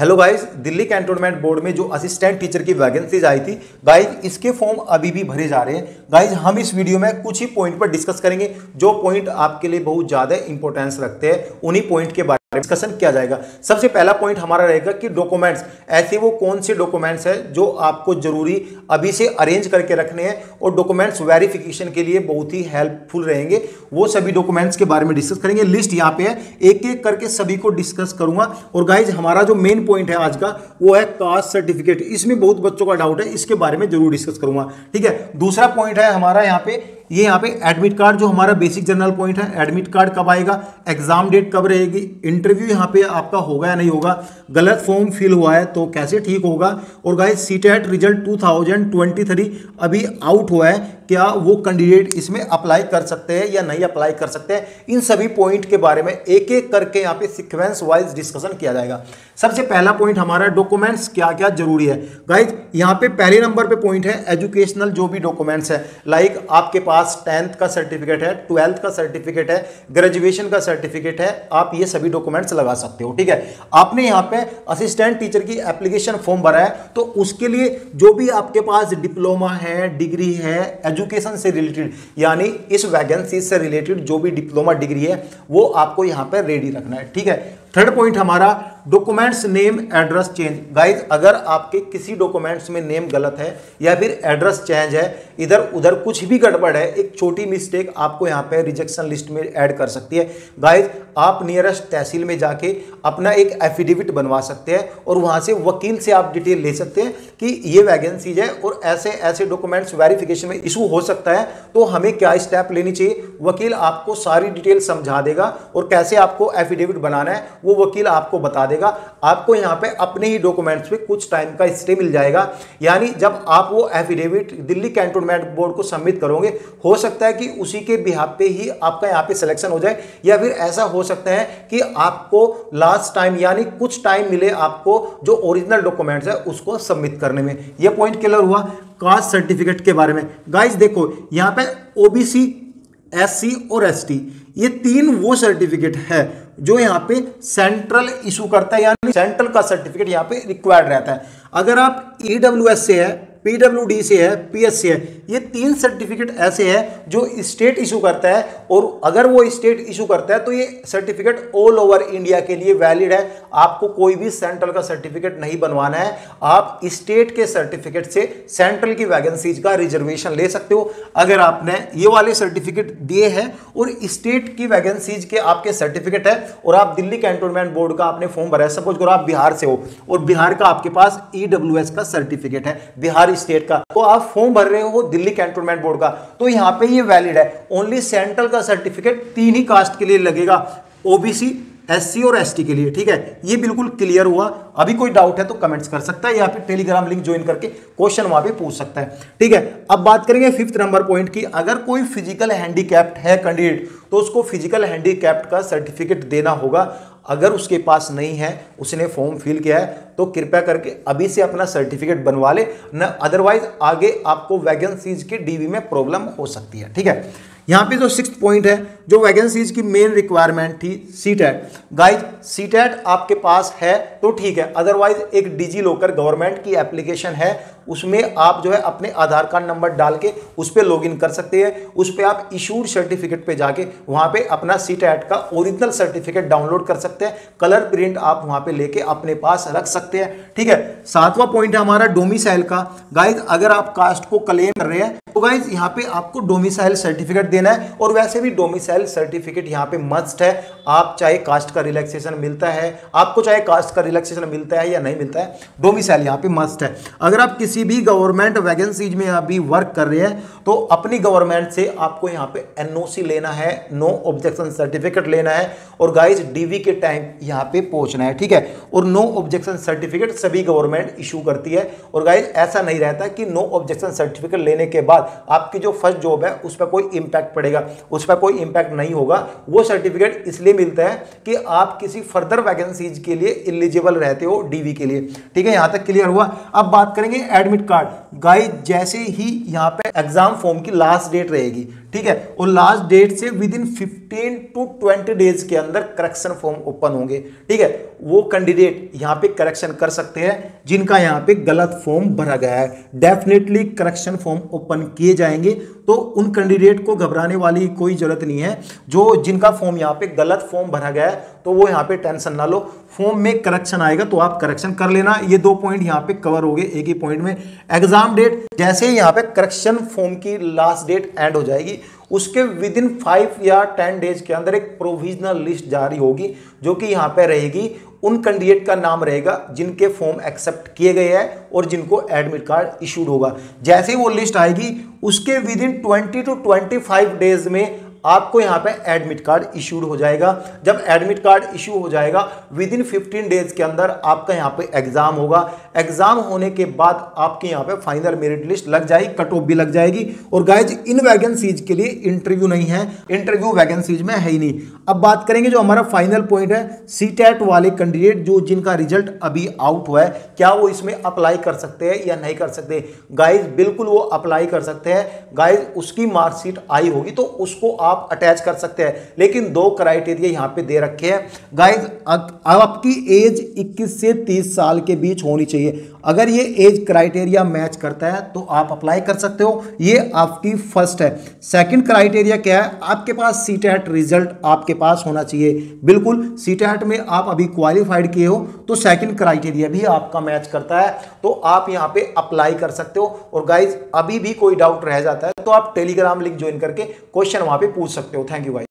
Hello guys Delhi cantonment board में जो assistant teacher की वैकेंसीज आई थी गाइस इसके फॉर्म अभी भी भरे जा रहे हैं। गाइस हम इस वीडियो में कुछ ही पॉइंट पर डिस्कस करेंगे, जो पॉइंट आपके लिए बहुत ज़्यादा इंपॉर्टेंस रखते हैं, उन्हीं पॉइंट के बारे डिस्कशन किया जाएगा। सबसे पहला पॉइंट हमारा रहेगा कि डॉक्यूमेंट्स ऐसे वो कौन से डॉक्यूमेंट्स है जो आपको ज़रूरी अभी से अरेंज करके रखने हैं और डॉक्यूमेंट्स वेरिफिकेशन के लिए बहुत ही हेल्पफुल रहेंगे। वो सभी डॉक्यूमेंट्स के बारे में डिस्कस करेंगे। लिस्ट यहाँ पे है। एक एक करके सभी को डिस्कस करूँगा। और गाइज़ हमारा जो मेन पॉइंट है आज का, वो है कास्ट सर्टिफिकेट इसमें बहुत बच्चों का डाउट है, इसके बारे में ज़रूर डिस्कस करूँगा। ठीक है? दूसरा पॉइंट है हमारा यहाँ पे ये यहाँ पे एडमिट कार्ड जो हमारा बेसिक जनरल पॉइंट है एडमिट कार्ड कब आएगा एग्ज़ाम डेट कब रहेगी इंटरव्यू यहाँ पे आपका होगा या नहीं होगा, गलत फॉर्म फिल हुआ है तो कैसे ठीक होगा, और गाइस सीटेट रिज़ल्ट 2023 अभी आउट हुआ है, क्या वो कैंडिडेट इसमें अप्लाई कर सकते हैं या नहीं अप्लाई कर सकते हैं, इन सभी पॉइंट के बारे में एक एक करके यहाँ पे सिक्वेंस वाइज डिस्कशन किया जाएगा। सबसे पहला पॉइंट हमारा डॉक्यूमेंट्स क्या क्या ज़रूरी है। गाइज़ यहाँ पे पहले नंबर पे पॉइंट है एजुकेशनल जो भी डॉक्यूमेंट्स है लाइक आपके पास टेंथ का सर्टिफिकेट है ट्वेल्थ का सर्टिफिकेट है ग्रेजुएशन का सर्टिफिकेट है, आप ये सभी डॉक्यूमेंट्स लगा सकते हो, ठीक है? आपने यहाँ पे असिस्टेंट टीचर की एप्लीकेशन फॉर्म भरा है तो उसके लिए जो भी आपके पास डिप्लोमा है डिग्री है एजुकेशन से रिलेटेड यानी इस वैकेंसी से रिलेटेड जो भी डिप्लोमा डिग्री है, वो आपको यहाँ पर रेडी रखना है, ठीक है? थर्ड पॉइंट हमारा documents name address change guys अगर आपके किसी डॉक्यूमेंट्स में नेम गलत है या फिर एड्रेस चेंज है, इधर उधर कुछ भी गड़बड़ है, एक छोटी मिस्टेक आपको यहाँ पे रिजेक्शन लिस्ट में ऐड कर सकती है। गाइज़ आप नियरेस्ट तहसील में जाके अपना एक एफिडेविट बनवा सकते हैं और वहाँ से वकील से आप डिटेल ले सकते हैं कि ये वैकेंसीज है और ऐसे ऐसे डॉक्यूमेंट्स वेरिफिकेशन में इशू हो सकता है। तो हमें क्या स्टेप लेनी चाहिए? वकील आपको सारी डिटेल समझा देगा और कैसे आपको एफिडेविट बनाना है वो वकील आपको बता देगा। आपको यहाँ पे अपने ही डॉक्यूमेंट्स पे कुछ टाइम का स्टे मिल जाएगा। यानी जब आप वो एफिडेविट दिल्ली कैंटोनमेंट बोर्ड को सबमिट करोगे, हो सकता है कि उसी के बिहार पे ही आपका यहाँ पे सिलेक्शन हो जाए। या फिर ऐसा हो सकता है कि आपको लास्ट टाइम यानी कुछ टाइम मिले आपको जो ओरिजिनल डॉक्यूमेंट्स है, उसको सबमिट करने में। यह पॉइंट क्लियर हुआ कास्ट सर्टिफिकेट के बारे में। गाइज़ देखो, यहाँ पे ओबीसी एससी और एसटी ये तीन वो सर्टिफिकेट है जो यहाँ पे सेंट्रल इशू करता है, यानी सेंट्रल का सर्टिफिकेट यहाँ पे रिक्वायर्ड रहता है। अगर आप ई से है पीडब्ल्यूडी से है, पीएस से है। ये तीन सर्टिफिकेट ऐसे हैं जो स्टेट इशू करता है और अगर वो स्टेट इशू करता है तो ये सर्टिफिकेट ऑल ओवर इंडिया के लिए वैलिड है। आपको कोई भी सेंट्रल का सर्टिफिकेट नहीं बनवाना है। आप स्टेट के सर्टिफिकेट से सेंट्रल की वैकेंसीज का रिजर्वेशन ले सकते हो। अगर आपने ये वाले सर्टिफिकेट दिए हैं और स्टेट की वैकेंसीज के आपके सर्टिफिकेट है और आप दिल्ली कैंटोनमेंट बोर्ड का आपने फॉर्म भरा है सपोज़ करो आप बिहार से हो और बिहार का आपके पास ईडब्ल्यू का सर्टिफिकेट है। बिहार हर स्टेट का। तो आप फॉर्म भर रहे हो दिल्ली कैंटोनमेंट बोर्ड का। तो यहाँ पे ये वैलिड है। ओनली सेंट्रल का सर्टिफिकेट तीन ही कास्ट के लिए लगेगा। ओबीसी एससी और एसटी के लिए, ठीक है? ये बिल्कुल क्लियर हुआ। अभी कोई डाउट है तो कमेंट्स कर सकता है। या फिर टेलीग्राम लिंक ज्वाइन करके क्वेश्चन वहाँ पे पूछ सकता है। ठीक है? अब बात करेंगे फिफ्थ नंबर पॉइंट की। अगर कोई फ़िज़िकल हैंडीकैप्ड है कैंडिडेट तो उसको फ़िज़िकल हैंडीकैप्ड का सर्टिफिकेट देना होगा। अगर उसके पास नहीं है, उसने फॉर्म फिल किया है तो कृपया करके अभी से अपना सर्टिफिकेट बनवा ले, न अदरवाइज़ आगे आपको वैकेंसीज की डीवी में प्रॉब्लम हो सकती है, ठीक है? यहाँ पे जो सिक्स पॉइंट है जो वैकेंसीज की मेन रिक्वायरमेंट थी सी टैट गाइज़ सी टैट आपके पास है तो ठीक है अदरवाइज़ एक डिजी लॉकर गवर्नमेंट की एप्लीकेशन है, उसमें आप जो है अपने आधार कार्ड नंबर डाल के उस पर लॉग कर सकते हैं। उस पर आप इशूड सर्टिफिकेट पे जाके वहाँ पे अपना सी टैट का ओरिजिनल सर्टिफिकेट डाउनलोड कर सकते हैं। कलर प्रिंट आप वहाँ पे लेके अपने पास रख सकते हैं। ठीक है, सातवां पॉइंट है हमारा डोमिसाइल का। गाइज़ अगर आप कास्ट को क्लेम कर रहे हैं तो गाइज़ यहाँ पे आपको डोमिसाइल सर्टिफिकेट देना है। और वैसे भी डोमिसाइल सर्टिफिकेट यहाँ पे मस्ट है। आप चाहे कास्ट का रिलैक्सेशन मिलता है, आपको चाहे कास्ट का रिलैक्सेशन मिलता है या नहीं मिलता है डोमिसाइल यहाँ पे मस्ट है। अगर आप किसी भी गवर्नमेंट वैकेंसीज में अभी वर्क कर रहे हैं तो अपनी गवर्नमेंट से आपको यहाँ पे एनओसी लेना है नो ऑब्जेक्शन सर्टिफिकेट लेना है और गाइज़ डीवी के टाइम यहाँ पे पहुँचना है, ठीक है? और नो ऑब्जेक्शन सर्टिफिकेट सभी गवर्नमेंट इशू करती है। और गाइज़ ऐसा नहीं रहता कि नो ऑब्जेक्शन सर्टिफिकेट लेने के बाद आपकी जो फ़र्स्ट जॉब है, उस पर कोई इंपैक्ट पड़ेगा। उस पर कोई इंपैक्ट नहीं होगा, वो सर्टिफिकेट इसलिए मिलता है कि आप किसी फर्दर वैकेंसीज के लिए इलिजिबल रहते हो डीवी के लिए। ठीक है, यहाँ तक क्लियर हुआ। अब बात करेंगे एडमिट कार्ड गाइड जैसे ही यहाँ पे एग्ज़ाम फॉर्म की लास्ट डेट रहेगी ठीक है? और लास्ट डेट से within fifteen to twenty days के अंदर करेक्शन फॉर्म ओपन होंगे। ठीक है? वो कैंडिडेट यहाँ पे करेक्शन कर सकते हैं, जिनका यहाँ पे गलत फॉर्म भरा गया है। डेफिनेटली करेक्शन फॉर्म ओपन किए जाएँगे। तो उन कैंडिडेट को घबराने वाली कोई ज़रूरत नहीं है। जो जिनका फॉर्म यहाँ पे गलत फॉर्म भरा गया है तो वो यहाँ पे टेंशन ना लो। फॉर्म में करेक्शन आएगा तो आप करेक्शन कर लेना। ये दो पॉइंट यहाँ पे कवर हो गए एक ही पॉइंट में। एग्ज़ाम डेट जैसे ही यहाँ पे करेक्शन फॉर्म की लास्ट डेट एंड हो जाएगी, उसके विद इन फाइव या टेन डेज़ के अंदर एक प्रोविजनल लिस्ट जारी होगी, जो कि यहाँ पे रहेगी। उन कैंडिडेट का नाम रहेगा, जिनके फॉर्म एक्सेप्ट किए गए हैं और जिनको एडमिट कार्ड इशूड होगा। जैसे ही वो लिस्ट आएगी, उसके within twenty to twenty five days में आपको यहाँ पे एडमिट कार्ड इशूड हो जाएगा। जब एडमिट कार्ड इशू हो जाएगा विद इन फिफ्टीन डेज़ के अंदर आपका यहाँ पे एग्ज़ाम होगा। एग्ज़ाम होने के बाद आपके यहाँ पे फाइनल मेरिट लिस्ट लग जाएगी कट ऑफ़ भी लग जाएगी। और गाइज़ इन वैकेंसीज के लिए इंटरव्यू नहीं है। इंटरव्यू वैकेंसीज में है ही नहीं। अब बात करेंगे जो हमारा फाइनल पॉइंट है सी वाले कैंडिडेट जो जिनका रिज़ल्ट अभी आउट हुआ है, क्या वो इसमें अप्लाई कर सकते हैं या नहीं कर सकते? गाइज़ बिल्कुल वो अप्लाई कर सकते हैं। गाइज़ उसकी मार्कशीट आई होगी तो उसको आप आप अटैच कर सकते हैं। लेकिन दो क्राइटेरिया यहाँ पे दे रखे हैं। गाइज़ आपकी एज 21 से 30 साल के बीच होनी चाहिए। अगर ये एज क्राइटेरिया मैच करता है तो आप अप्लाई कर सकते हो। ये आपकी फ़र्स्ट है। सेकंड क्राइटेरिया क्या है? आपके पास सी रिज़ल्ट आपके पास होना चाहिए। बिल्कुल सी में आप अभी क्वालिफाइड किए हो तो सेकंड क्राइटेरिया भी आपका मैच करता है। तो आप यहाँ पे अप्लाई कर सकते हो। और गाइज़ अभी भी कोई डाउट रह जाता है तो आप टेलीग्राम लिंक ज्वाइन करके क्वेश्चन वहाँ पे पूछ सकते हो। थैंक यू भाई